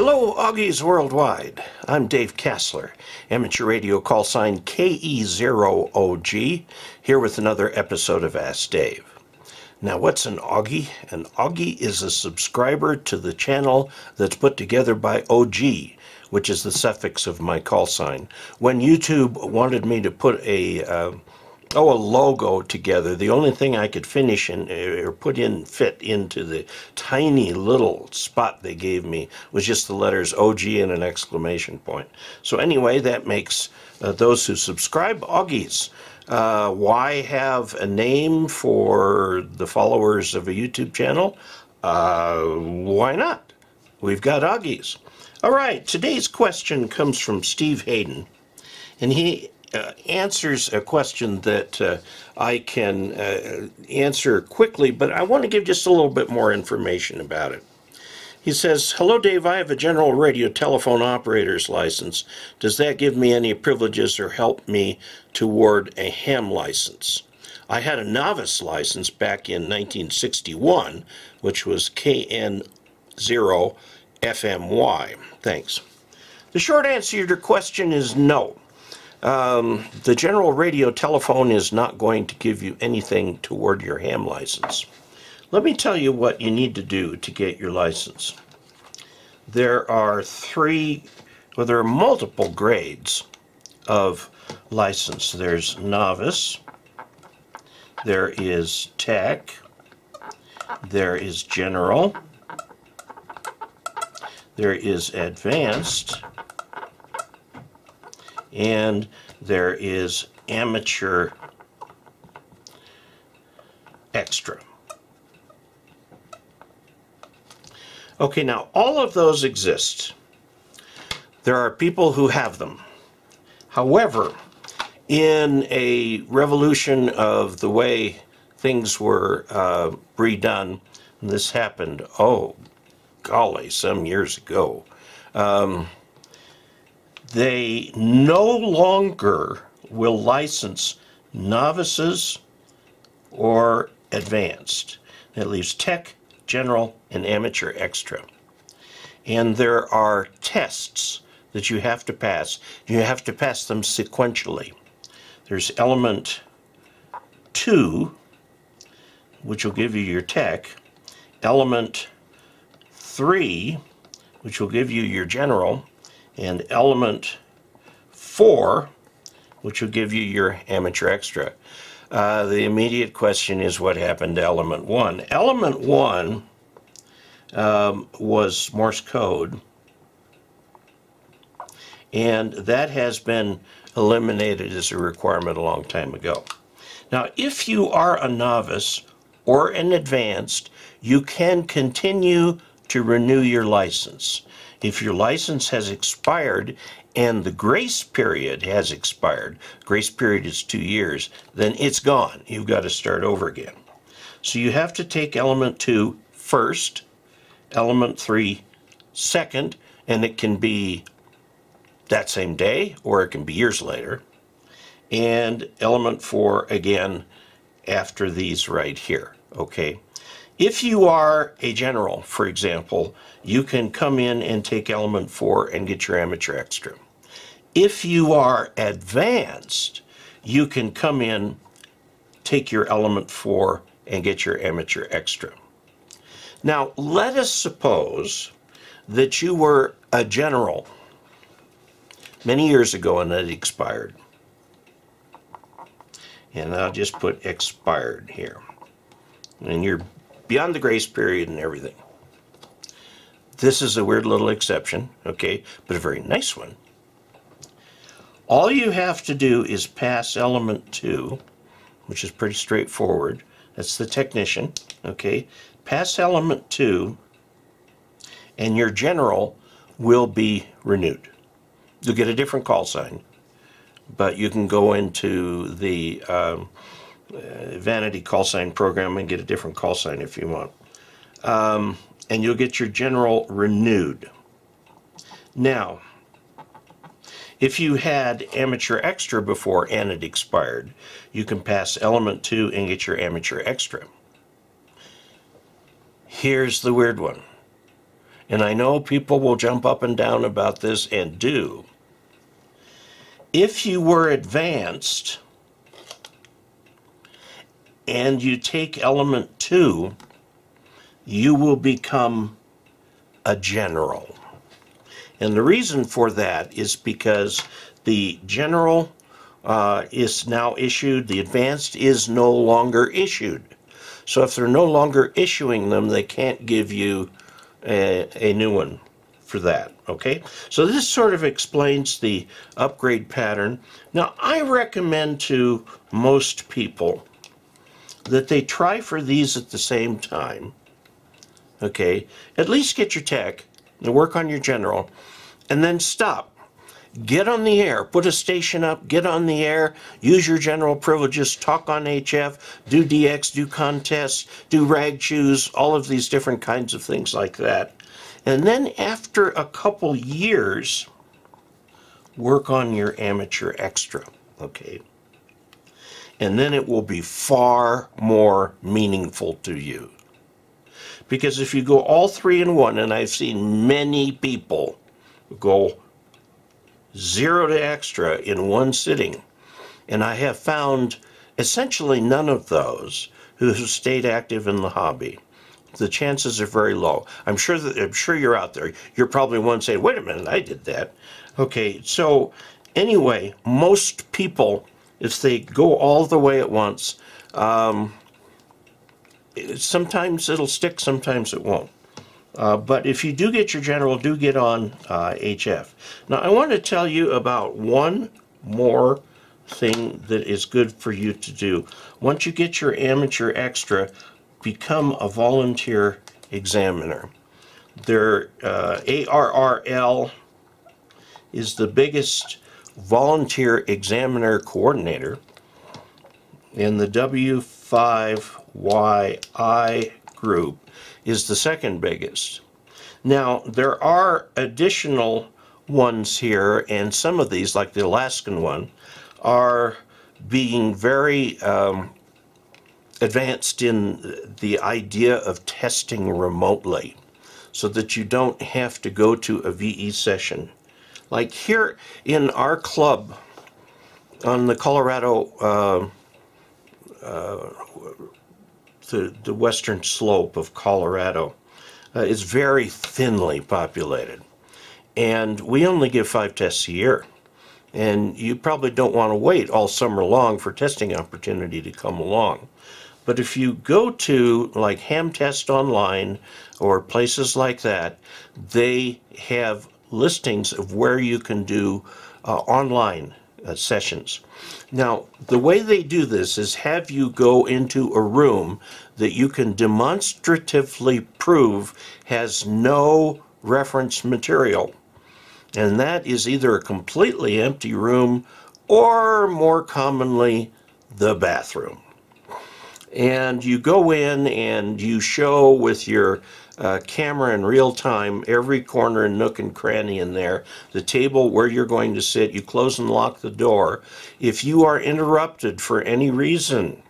Hello, Augies Worldwide. I'm Dave Casler, amateur radio call sign KE0OG, here with another episode of Ask Dave. Now, what's an Augie? An Augie is a subscriber to the channel that's put together by OG, which is the suffix of my call sign. When YouTube wanted me to put a uh, oh, a logo together. The only thing I could finish and uh, or put in fit into the tiny little spot they gave me was just the letters OG and an exclamation point. So anyway, that makes uh, those who subscribe Augies. Uh, why have a name for the followers of a YouTube channel? Uh, why not? We've got Augies. All right, today's question comes from Steve Hayden, and he uh, answers a question that uh, I can uh, answer quickly, but I want to give just a little bit more information about it. He says, Hello, Dave. I have a general radio telephone operator's license. Does that give me any privileges or help me toward a ham license? I had a novice license back in 1961, which was KN0FMY. Thanks. The short answer to your question is no. Um, the general radio telephone is not going to give you anything toward your ham license. Let me tell you what you need to do to get your license. There are three, well, there are multiple grades of license. There's novice, there is tech, there is general, there is advanced, and there is amateur extra. Okay, now all of those exist. There are people who have them. However, in a revolution of the way things were uh, redone, this happened, oh, golly, some years ago. Um, they no longer will license novices or advanced. That leaves tech, general, and amateur extra. And there are tests that you have to pass. You have to pass them sequentially. There's element 2, which will give you your tech, element 3, which will give you your general, and element 4, which will give you your amateur extra. Uh, the immediate question is what happened to element 1. Element 1 um, was Morse code, and that has been eliminated as a requirement a long time ago. Now, if you are a novice or an advanced, you can continue to renew your license. If your license has expired and the grace period has expired, grace period is two years, then it's gone. You've got to start over again. So you have to take element two first, element three second, and it can be that same day or it can be years later. And element four again after these right here, okay? If you are a general, for example, you can come in and take element 4 and get your amateur extra. If you are advanced, you can come in, take your element 4 and get your amateur extra. Now, let us suppose that you were a general many years ago and it expired. And I'll just put expired here. And you're beyond the grace period and everything. This is a weird little exception, okay, but a very nice one. All you have to do is pass element 2, which is pretty straightforward. That's the technician, okay? Pass element 2, and your general will be renewed. You'll get a different call sign, but you can go into the um, vanity call sign program and get a different call sign if you want. Um, and you'll get your general renewed. Now, if you had amateur extra before and it expired, you can pass element 2 and get your amateur extra. Here's the weird one. and I know people will jump up and down about this and do. If you were advanced and you take element two, you will become a general. And the reason for that is because the general uh, is now issued, the advanced is no longer issued. So if they're no longer issuing them, they can't give you a, a new one for that. Okay, so this sort of explains the upgrade pattern. Now, I recommend to most people that they try for these at the same time. Okay, at least get your tech and work on your general, and then stop. Get on the air, put a station up, get on the air, use your general privileges, talk on HF, do DX, do contests, do rag chews, all of these different kinds of things like that. And then after a couple years, work on your amateur extra, okay? And then it will be far more meaningful to you. Because if you go all three in one, and I've seen many people go zero to extra in one sitting, and I have found essentially none of those who have stayed active in the hobby the chances are very low. I'm sure that I'm sure you're out there. You're probably one saying, "Wait a minute, I did that." Okay, so anyway, most people, if they go all the way at once, um, sometimes it'll stick, sometimes it won't. Uh, but if you do get your general, do get on uh, HF. Now, I want to tell you about one more thing that is good for you to do. Once you get your amateur extra, become a volunteer examiner. Their uh, ARRL is the biggest volunteer examiner coordinator, in the W5YI group is the second biggest. Now, there are additional ones here, and some of these, like the Alaskan one, are being very um, advanced in the idea of testing remotely so that you don't have to go to a VE session. Like here in our club on the Colorado, uh, uh, the, the western slope of Colorado, uh, is very thinly populated. And we only give five tests a year. And you probably don't want to wait all summer long for testing opportunity to come along. But if you go to like Hamtest Online or places like that, they have listings of where you can do uh, online uh, sessions. Now, the way they do this is have you go into a room that you can demonstratively prove has no reference material. And that is either a completely empty room or more commonly the bathroom and you go in and you show with your uh, camera in real time every corner and nook and cranny in there, the table where you're going to sit, you close and lock the door. If you are interrupted for any reason,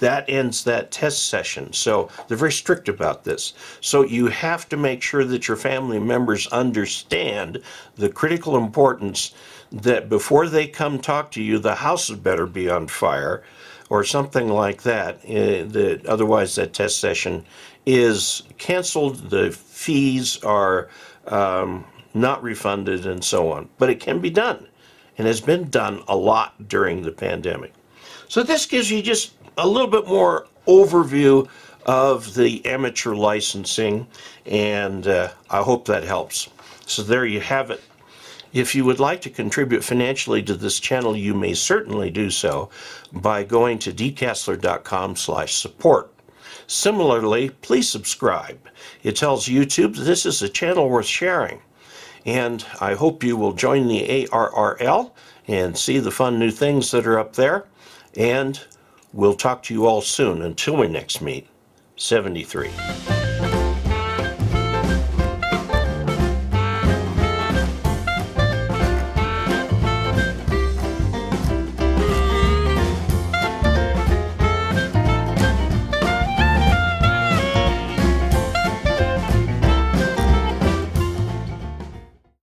that ends that test session. So they're very strict about this. So you have to make sure that your family members understand the critical importance that before they come talk to you, the house had better be on fire or something like that, uh, the, otherwise that test session is canceled, the fees are um, not refunded, and so on. But it can be done, and has been done a lot during the pandemic. So this gives you just a little bit more overview of the amateur licensing, and uh, I hope that helps. So there you have it. If you would like to contribute financially to this channel, you may certainly do so by going to dcasler.com slash support. Similarly, please subscribe. It tells YouTube this is a channel worth sharing. And I hope you will join the ARRL and see the fun new things that are up there. And we'll talk to you all soon. Until we next meet, 73.